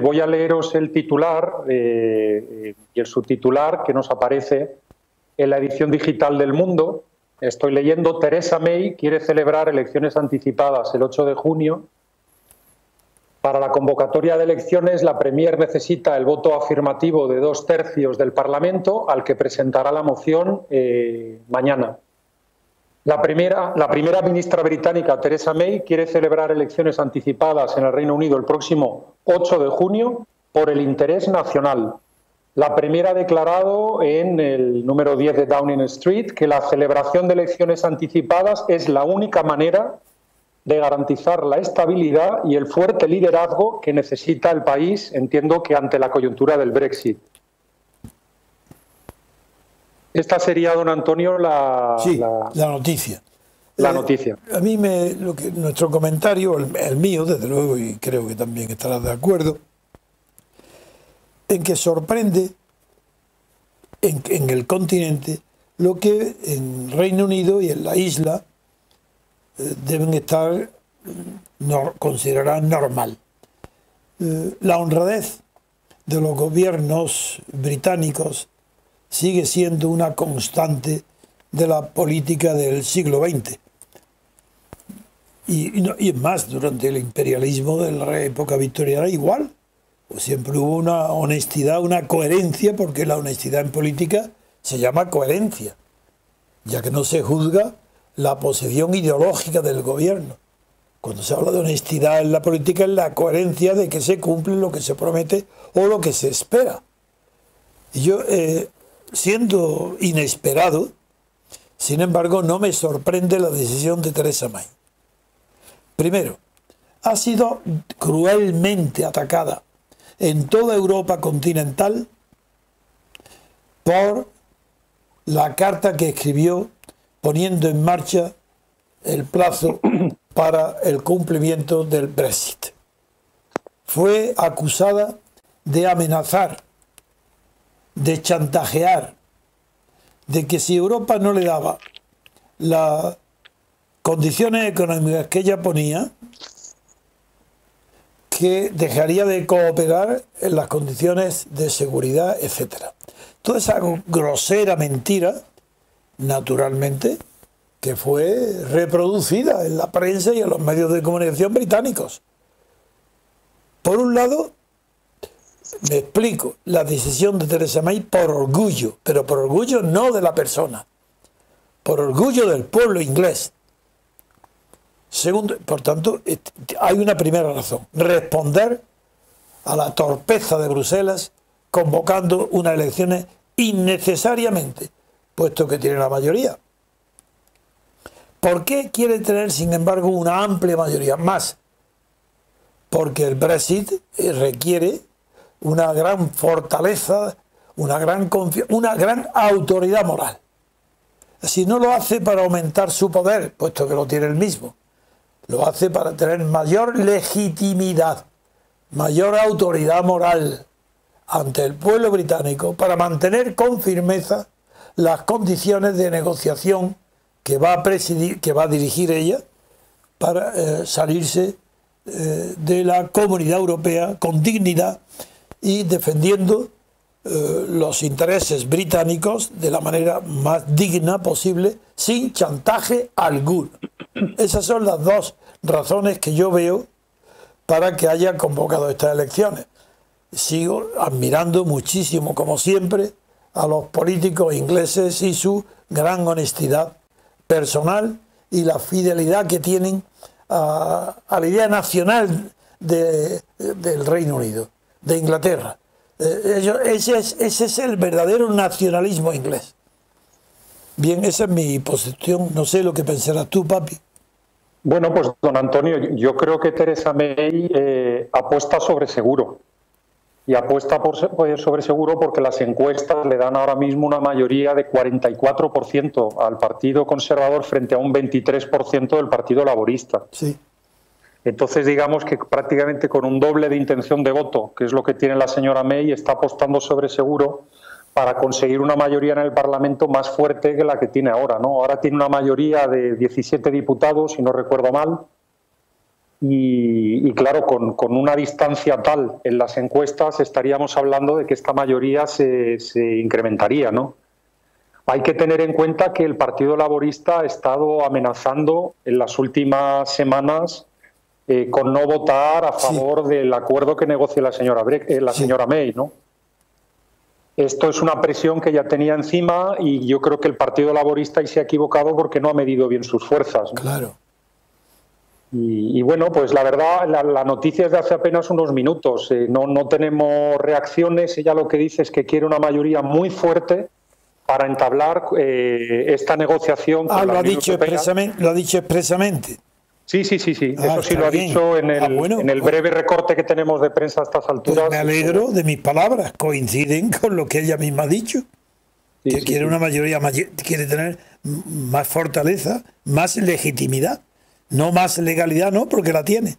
voy a leeros el titular eh, y el subtitular que nos aparece en la edición digital del Mundo. Estoy leyendo, Teresa May quiere celebrar elecciones anticipadas el 8 de junio. Para la convocatoria de elecciones, la Premier necesita el voto afirmativo de dos tercios del Parlamento, al que presentará la moción eh, mañana. La primera, ministra británica, Theresa May, quiere celebrar elecciones anticipadas en el Reino Unido el próximo 8 de junio por el interés nacional. La primera ha declarado en el número 10 de Downing Street que la celebración de elecciones anticipadas es la única manera de garantizar la estabilidad y el fuerte liderazgo que necesita el país, entiendo que ante la coyuntura del Brexit. Esta sería, don Antonio, la, la, noticia. La eh, noticia. A mí me, lo que, nuestro comentario, el, mío, desde luego, y creo que también estarás de acuerdo, en que sorprende en, el continente lo que en Reino Unido y en la isla eh, deben estar no, considerar normal. Eh, la honradez de los gobiernos británicos sigue siendo una constante de la política del siglo XX. Y, y, es más, durante el imperialismo de la época victoriana igual. Pues siempre hubo una honestidad, una coherencia, porque la honestidad en política se llama coherencia, ya que no se juzga la posición ideológica del gobierno. Cuando se habla de honestidad en la política es la coherencia de que se cumple lo que se promete o lo que se espera. Y yo eh, siendo inesperado, sin embargo, no me sorprende la decisión de Teresa May. Primero, ha sido cruelmente atacada en toda Europa continental por la carta que escribió poniendo en marcha el plazo para el cumplimiento del Brexit. Fue acusada de amenazar de chantajear, de que si Europa no le daba las condiciones económicas que ella ponía, que dejaría de cooperar en las condiciones de seguridad, etc. Toda esa grosera mentira, naturalmente, que fue reproducida en la prensa y en los medios de comunicación británicos. Por un lado, me explico, la decisión de Teresa May por orgullo, pero por orgullo no de la persona, por orgullo del pueblo inglés. Segundo, por tanto, hay una primera razón, responder a la torpeza de Bruselas convocando unas elecciones innecesariamente, puesto que tiene la mayoría. ¿Por qué quiere tener, sin embargo, una amplia mayoría? Más, porque el Brexit requiere una gran fortaleza, una gran, una gran autoridad moral. Si no lo hace para aumentar su poder, puesto que lo tiene el mismo, lo hace para tener mayor legitimidad, mayor autoridad moral ante el pueblo británico, para mantener con firmeza las condiciones de negociación que va a presidir, que va a dirigir ella para eh, salirse eh, de la comunidad europea con dignidad y defendiendo eh, los intereses británicos de la manera más digna posible, sin chantaje alguno. Esas son las dos razones que yo veo para que haya convocado estas elecciones. Sigo admirando muchísimo, como siempre, a los políticos ingleses y su gran honestidad personal y la fidelidad que tienen a, la idea nacional del Reino Unido de Inglaterra. Eh, ese, es, ese es el verdadero nacionalismo inglés. Bien, esa es mi posición. No sé lo que pensarás tú, papi. Bueno, pues don Antonio, yo creo que Teresa May eh, apuesta sobre seguro. Y apuesta por, sobre seguro porque las encuestas le dan ahora mismo una mayoría de 44% al Partido Conservador frente a un 23% del Partido Laborista. Sí. Entonces, digamos que prácticamente con un doble de intención de voto, que es lo que tiene la señora May, está apostando sobre seguro para conseguir una mayoría en el Parlamento más fuerte que la que tiene ahora. ¿no? Ahora tiene una mayoría de 17 diputados, si no recuerdo mal, Y, claro, con, una distancia tal en las encuestas estaríamos hablando de que esta mayoría se, se incrementaría, ¿no? Hay que tener en cuenta que el Partido Laborista ha estado amenazando en las últimas semanas eh, con no votar a favor del acuerdo que negocia la señora, eh, la señora May, ¿no? Esto es una presión que ya tenía encima y yo creo que el Partido Laborista ahí se ha equivocado porque no ha medido bien sus fuerzas. Claro. Y, bueno, pues la verdad, la, noticia es de hace apenas unos minutos. Eh, no, no tenemos reacciones. Ella lo que dice es que quiere una mayoría muy fuerte para entablar esta negociación. Ah, lo, ha dicho expresamente, lo ha dicho expresamente. Sí, sí, sí, sí. Ah, Eso sí lo ha dicho en el, ah, en el breve recorte que tenemos de prensa a estas alturas. me alegro de mis palabras, coinciden con lo que ella misma ha dicho. que quiere una mayoría, quiere tener más fortaleza, más legitimidad, no más legalidad, no, porque la tiene.